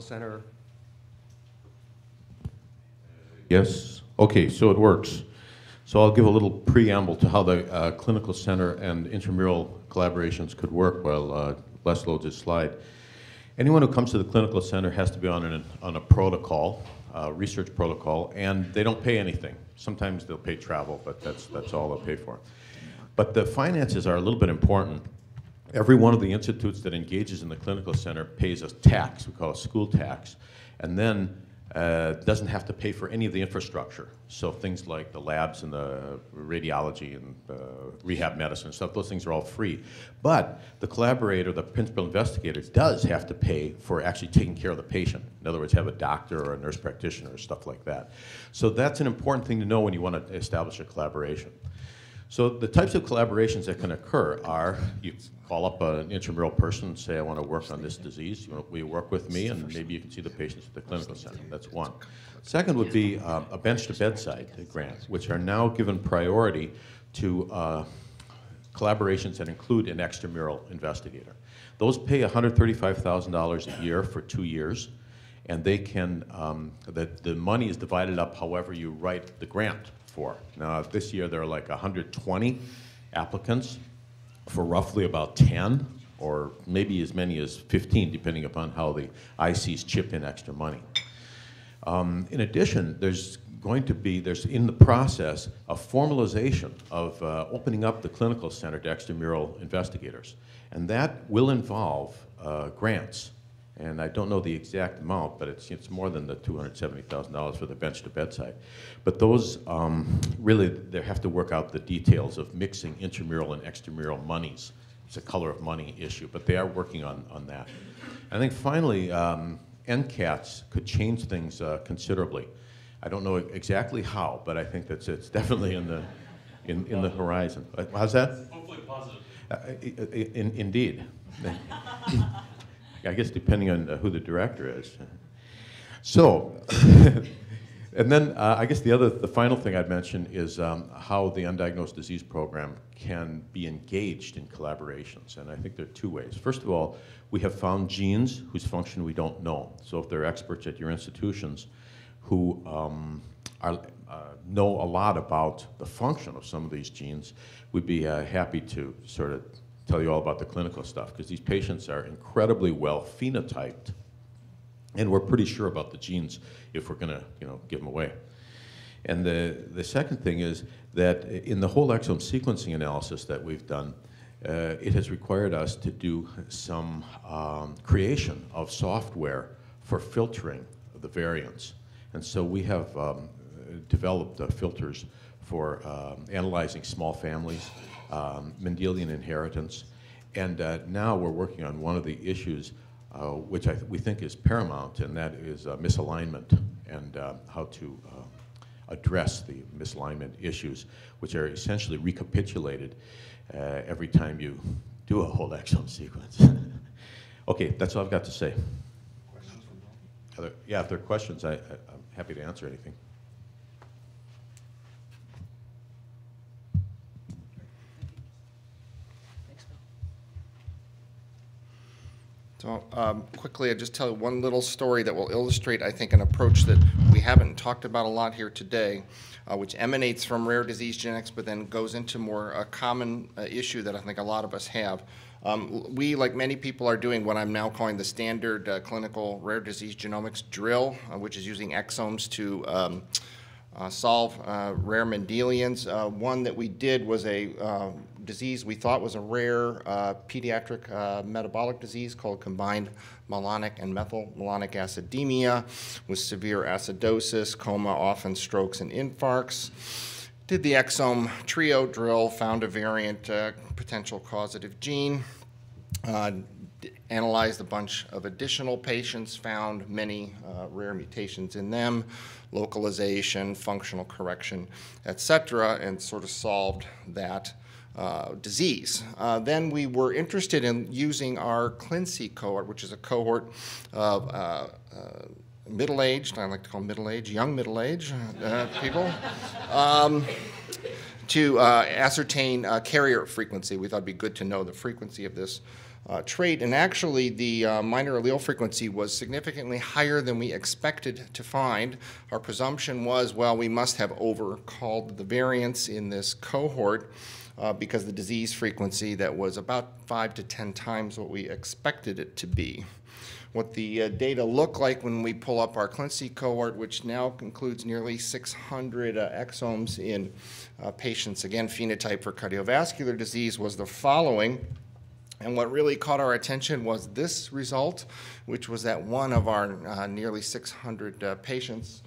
clinical center? Yes. Okay, so it works. So I'll give a little preamble to how the uh, clinical center and intramural collaborations could work while uh, Les loads his slide. Anyone who comes to the clinical center has to be on, an, on a protocol, uh, research protocol, and they don't pay anything. Sometimes they'll pay travel, but that's, that's all they'll pay for. But the finances are a little bit important. Every one of the institutes that engages in the clinical center pays a tax, we call it school tax, and then uh, doesn't have to pay for any of the infrastructure. So things like the labs and the radiology and uh, rehab medicine stuff, those things are all free. But the collaborator, the principal investigator, does have to pay for actually taking care of the patient. In other words, have a doctor or a nurse practitioner or stuff like that. So that's an important thing to know when you want to establish a collaboration. So the types of collaborations that can occur are you call up an intramural person and say, I want to work on this disease. You know, will you work with me? And maybe you can see the patients at the clinical center. That's one. Second would be uh, a bench to bedside grant, which are now given priority to uh, collaborations that include an extramural investigator. Those pay $135,000 a year for two years, and they can, um, the, the money is divided up however you write the grant Now, this year there are like 120 applicants for roughly about 10 or maybe as many as 15, depending upon how the ICs chip in extra money. Um, in addition, there's going to be, there's in the process a formalization of uh, opening up the clinical center to extramural investigators. And that will involve uh, grants and I don't know the exact amount, but it's, it's more than the $270,000 for the bench to bedside. But those um, really, they have to work out the details of mixing intramural and extramural monies. It's a color of money issue, but they are working on, on that. I think finally, um, NCATS could change things uh, considerably. I don't know exactly how, but I think that's it's definitely in the in, in the horizon. Uh, how's that? Hopefully positive. Uh, in, indeed. I guess depending on uh, who the director is. So, and then uh, I guess the other, the final thing I'd mention is um, how the undiagnosed disease program can be engaged in collaborations. And I think there are two ways. First of all, we have found genes whose function we don't know. So if there are experts at your institutions who um, are, uh, know a lot about the function of some of these genes, we'd be uh, happy to sort of tell you all about the clinical stuff because these patients are incredibly well phenotyped and we're pretty sure about the genes if we're going to you know, give them away. And the, the second thing is that in the whole exome sequencing analysis that we've done, uh, it has required us to do some um, creation of software for filtering the variants. And so we have um, developed uh, filters for um, analyzing small families, um, Mendelian inheritance. And uh, now we're working on one of the issues uh, which th we think is paramount, and that is uh, misalignment and uh, how to uh, address the misalignment issues, which are essentially recapitulated uh, every time you do a whole exome sequence. okay, that's all I've got to say. yeah, if there are questions, I, I'm happy to answer anything. So um, quickly, I just tell you one little story that will illustrate, I think, an approach that we haven't talked about a lot here today, uh, which emanates from rare disease genetics, but then goes into more a common uh, issue that I think a lot of us have. Um, we, like many people, are doing what I'm now calling the standard uh, clinical rare disease genomics drill, uh, which is using exomes to um, uh, solve uh, rare Mendelians. Uh, one that we did was a uh, disease we thought was a rare uh, pediatric uh, metabolic disease called combined malonic and methylmalonic acidemia with severe acidosis, coma, often strokes and infarcts. Did the exome trio drill, found a variant potential causative gene analyzed a bunch of additional patients, found many uh, rare mutations in them, localization, functional correction, et cetera, and sort of solved that uh, disease. Uh, then we were interested in using our ClinSeq cohort, which is a cohort of uh, uh, middle-aged, I like to call middle-aged, young middle-aged uh, people, um, to ascertain carrier frequency. We thought it'd be good to know the frequency of this uh, trait. And actually, the uh, minor allele frequency was significantly higher than we expected to find. Our presumption was, well, we must have overcalled the variance in this cohort uh, because the disease frequency that was about five to 10 times what we expected it to be what the uh, data look like when we pull up our ClinSeq cohort, which now includes nearly 600 uh, exomes in uh, patients. Again, phenotype for cardiovascular disease was the following. And what really caught our attention was this result, which was that one of our uh, nearly 600 uh, patients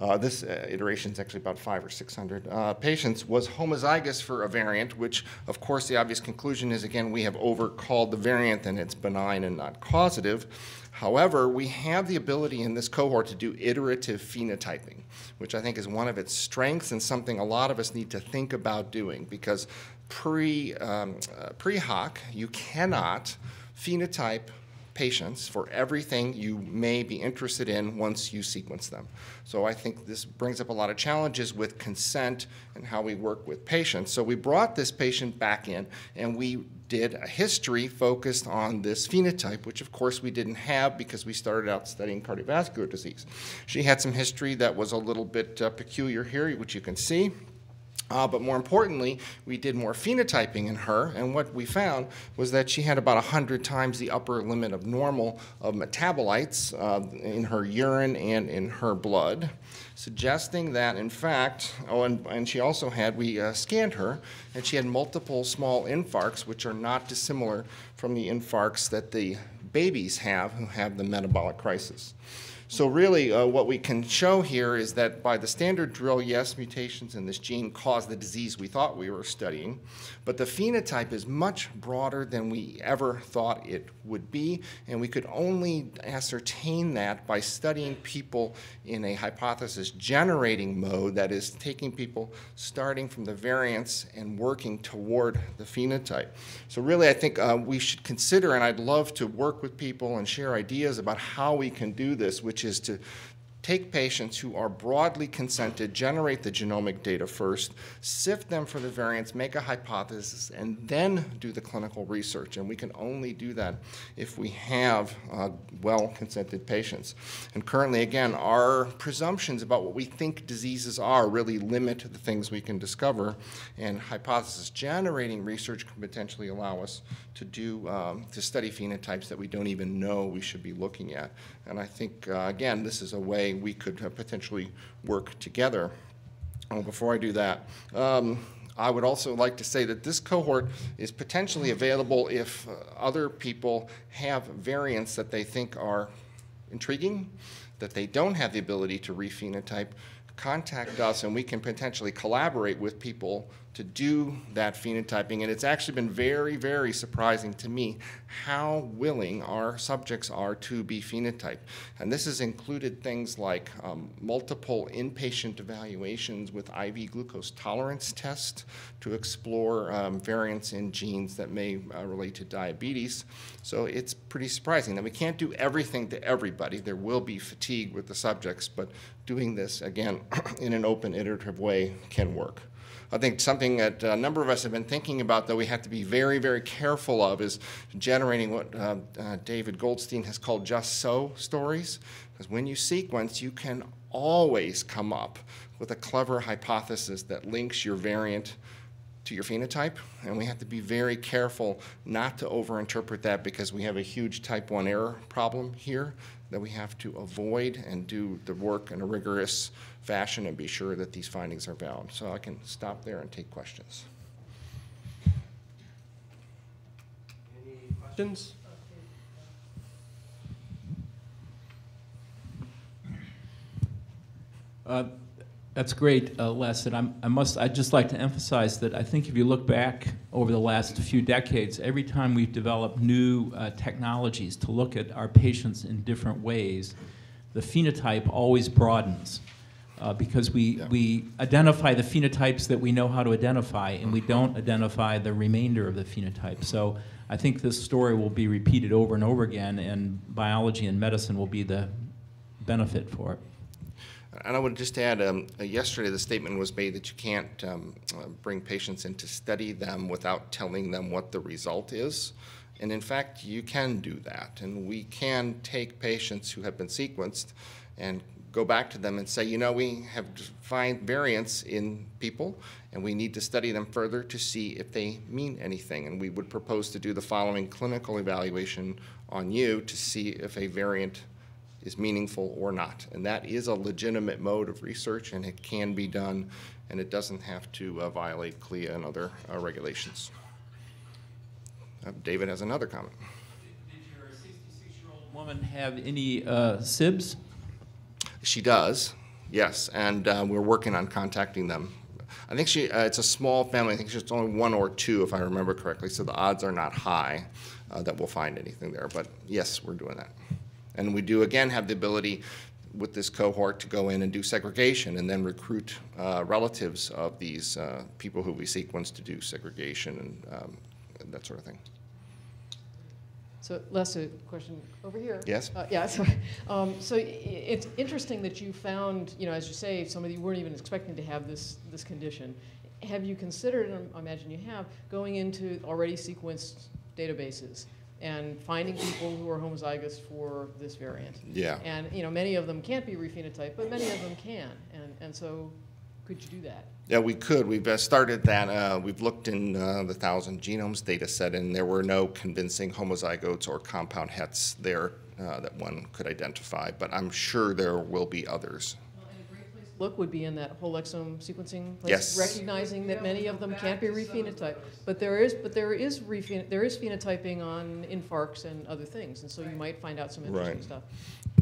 uh, this uh, iteration is actually about five or 600 uh, patients, was homozygous for a variant, which, of course, the obvious conclusion is, again, we have overcalled the variant and it's benign and not causative. However, we have the ability in this cohort to do iterative phenotyping, which I think is one of its strengths and something a lot of us need to think about doing because pre, um, uh, pre-hoc, you cannot phenotype patients for everything you may be interested in once you sequence them. So I think this brings up a lot of challenges with consent and how we work with patients. So we brought this patient back in and we did a history focused on this phenotype, which of course we didn't have because we started out studying cardiovascular disease. She had some history that was a little bit uh, peculiar here, which you can see. Uh, but more importantly, we did more phenotyping in her, and what we found was that she had about 100 times the upper limit of normal of metabolites uh, in her urine and in her blood, suggesting that, in fact, oh, and, and she also had, we uh, scanned her, and she had multiple small infarcts, which are not dissimilar from the infarcts that the babies have who have the metabolic crisis. So really uh, what we can show here is that by the standard drill, yes, mutations in this gene cause the disease we thought we were studying, but the phenotype is much broader than we ever thought it would be, and we could only ascertain that by studying people in a hypothesis generating mode, that is taking people starting from the variants and working toward the phenotype. So really I think uh, we should consider, and I'd love to work with people and share ideas about how we can do this, which is to take patients who are broadly consented, generate the genomic data first, sift them for the variants, make a hypothesis, and then do the clinical research. And we can only do that if we have uh, well-consented patients. And currently, again, our presumptions about what we think diseases are really limit the things we can discover, and hypothesis generating research can potentially allow us to do um, to study phenotypes that we don't even know we should be looking at. And I think, uh, again, this is a way we could potentially work together. Oh, before I do that, um, I would also like to say that this cohort is potentially available if uh, other people have variants that they think are intriguing, that they don't have the ability to rephenotype, contact us and we can potentially collaborate with people to do that phenotyping. And it's actually been very, very surprising to me how willing our subjects are to be phenotyped. And this has included things like um, multiple inpatient evaluations with IV glucose tolerance tests to explore um, variants in genes that may uh, relate to diabetes. So it's pretty surprising that we can't do everything to everybody. There will be fatigue with the subjects, but doing this, again, in an open, iterative way can work. I think something that a number of us have been thinking about that we have to be very, very careful of is generating what uh, uh, David Goldstein has called just so stories. Because when you sequence, you can always come up with a clever hypothesis that links your variant to your phenotype, and we have to be very careful not to overinterpret that because we have a huge type 1 error problem here that we have to avoid and do the work in a rigorous fashion and be sure that these findings are valid. So I can stop there and take questions. Any questions? Uh, That's great, uh, Les, and I'm, I must, I'd just like to emphasize that I think if you look back over the last few decades, every time we've developed new uh, technologies to look at our patients in different ways, the phenotype always broadens. Uh, because we, Yeah. we identify the phenotypes that we know how to identify, and we don't identify the remainder of the phenotype. So I think this story will be repeated over and over again, and biology and medicine will be the benefit for it. And I would just add, um, uh, yesterday the statement was made that you can't um, uh, bring patients in to study them without telling them what the result is. And in fact, you can do that. And we can take patients who have been sequenced and go back to them and say, you know, we have find variants in people, and we need to study them further to see if they mean anything. And we would propose to do the following clinical evaluation on you to see if a variant is meaningful or not. And that is a legitimate mode of research, and it can be done, and it doesn't have to uh, violate CLIA and other uh, regulations. Uh, David has another comment. Did your 66-year-old woman have any uh, SIBs? She does, yes, and uh, we're working on contacting them. I think she, uh, it's a small family, I think she's only one or two, if I remember correctly, so the odds are not high uh, that we'll find anything there, but yes, we're doing that. And we do, again, have the ability with this cohort to go in and do segregation and then recruit uh, relatives of these uh, people who we sequence to do segregation and um, that sort of thing. So Les, a question over here. Yes? Uh, Yeah, sorry. Um, So it's interesting that you found, you know, as you say, some of you weren't even expecting to have this, this condition. Have you considered, and I imagine you have, going into already sequenced databases and finding people who are homozygous for this variant? Yeah. And, you know, many of them can't be rephenotyped, but many of them can. And, and so could you do that? Yeah, we could. We've uh, started that. Uh, we've looked in uh, the thousand genomes data set, and there were no convincing homozygotes or compound hets there uh, that one could identify. But I'm sure there will be others. Look would be in that whole exome sequencing place, Yes. recognizing that many of them can't be rephenotyped. But there is, but there is rephen, there is phenotyping on infarcts and other things, and so you might find out some interesting Right. stuff.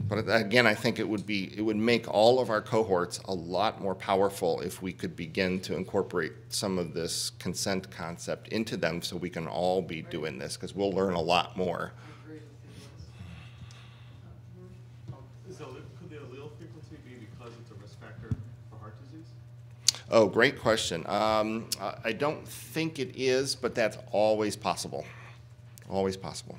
But uh, again, I think it would be, it would make all of our cohorts a lot more powerful if we could begin to incorporate some of this consent concept into them so we can all be doing this, because we'll learn a lot more. Is the, alle- could the allele frequency be because it's a risk factor for heart disease? Oh, great question. Um, I I don't think it is, but that's always possible. Always possible.